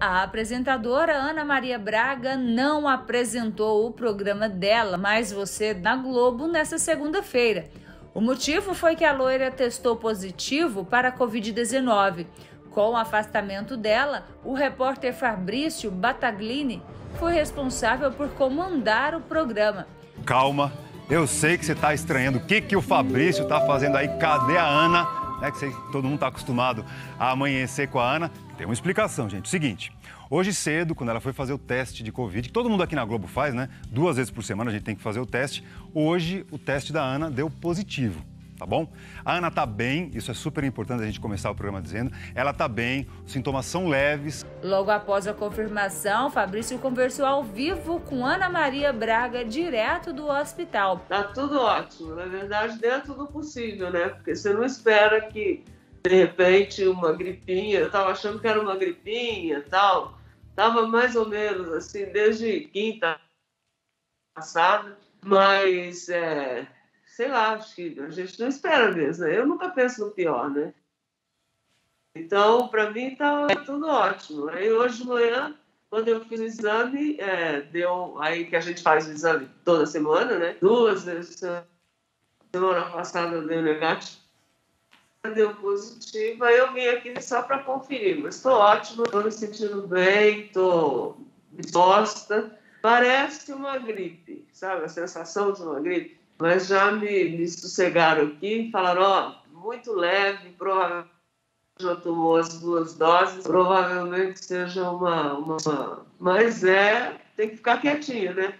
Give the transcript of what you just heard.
A apresentadora Ana Maria Braga não apresentou o programa dela, mais você na Globo, nessa segunda-feira. O motivo foi que a loira testou positivo para a Covid-19. Com o afastamento dela, o repórter Fabrício Bataglini foi responsável por comandar o programa. Calma, eu sei que você está estranhando o que, que o Fabrício está fazendo aí. Cadê a Ana? É que todo mundo está acostumado a amanhecer com a Ana. Tem uma explicação, gente. Seguinte, hoje cedo, quando ela foi fazer o teste de Covid, que todo mundo aqui na Globo faz, né? Duas vezes por semana a gente tem que fazer o teste. Hoje, o teste da Ana deu positivo tá bom? A Ana tá bem, isso é super importante a gente começar o programa dizendo. Ela tá bem, os sintomas são leves. Logo após a confirmação, Fabrício conversou ao vivo com Ana Maria Braga, direto do hospital. Tá tudo ótimo, na verdade, dentro do possível, né? Porque você não espera que, de repente, uma gripinha, eu tava achando que era uma gripinha e tal. Tava mais ou menos assim, desde quinta passada, mas é, sei lá, acho que a gente não espera mesmo. Né? Eu nunca penso no pior, né? Então, para mim, tá tudo ótimo. Aí hoje de manhã, quando eu fiz o exame, é, deu aí que a gente faz o exame toda semana, né? Duas vezes semana passada deu negativo, deu positivo. Aí eu vim aqui só para conferir, mas estou ótima, estou me sentindo bem, estou disposta. Parece uma gripe, sabe? A sensação de uma gripe mas já me, me sossegaram aqui, falaram, ó, muito leve, provavelmente já tomou as duas doses, provavelmente seja uma, uma, Mas é, tem que ficar quietinho, né?